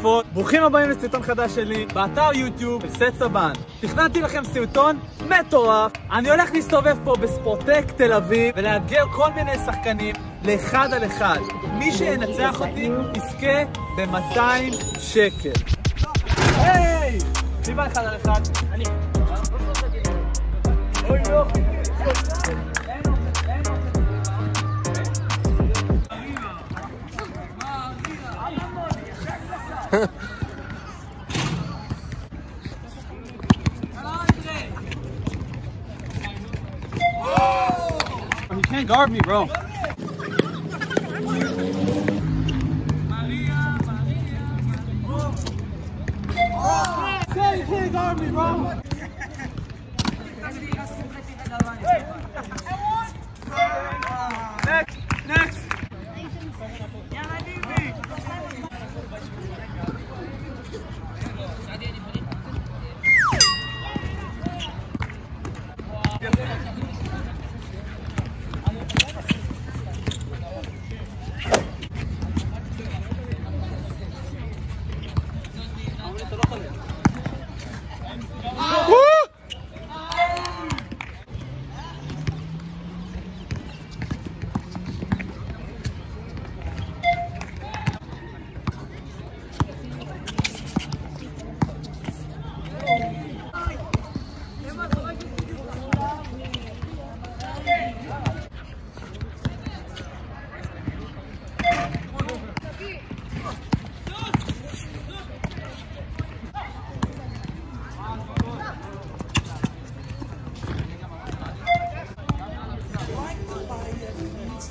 ויפות, ברוכים הבאים לסרטון חדש שלי, באתר יוטיוב, סט סבן. תכננתי לכם סרטון מטורף, אני הולך להסתובב פה בספורטק תל אביב ולאתגר כל מיני שחקנים לאחד על אחד. מי שינצח אותי יזכה ב-200 שקל. היי! מי בא אחד על אחד? אני. אוי יופי. Can't guard me, bro. You can't guard me, bro.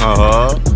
Uh huh.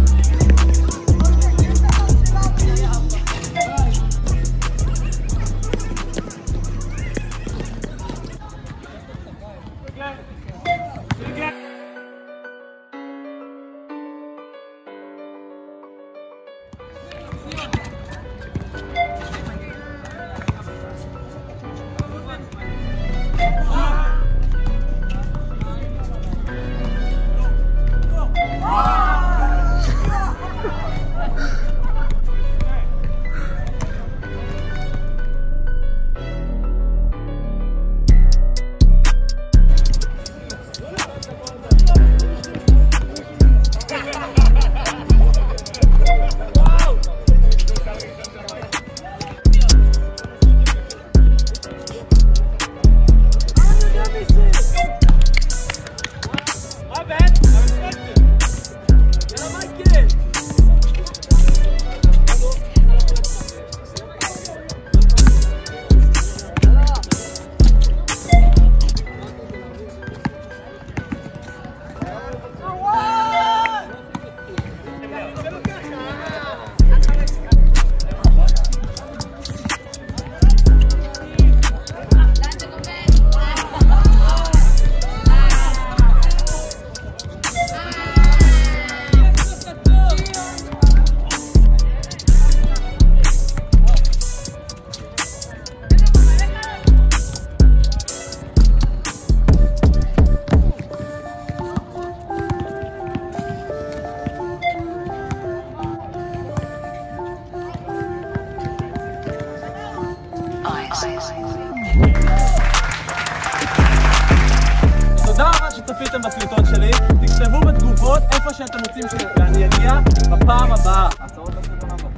תודה רבה שצפיתם בסרטון שלי, תכתבו בתגובות איפה שאתם רוצים שאני אגיע בפעם הבאה.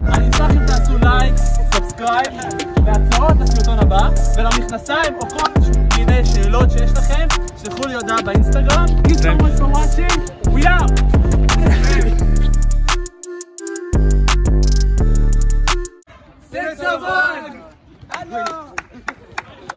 אני אשמח אם תעשו לייק, subscribe, והצעות לסרטון הבא, ולמכנסיים או כל מיני שאלות שיש לכם, שלחו לי הודעה באינסטגרם. Thank you so much for watching.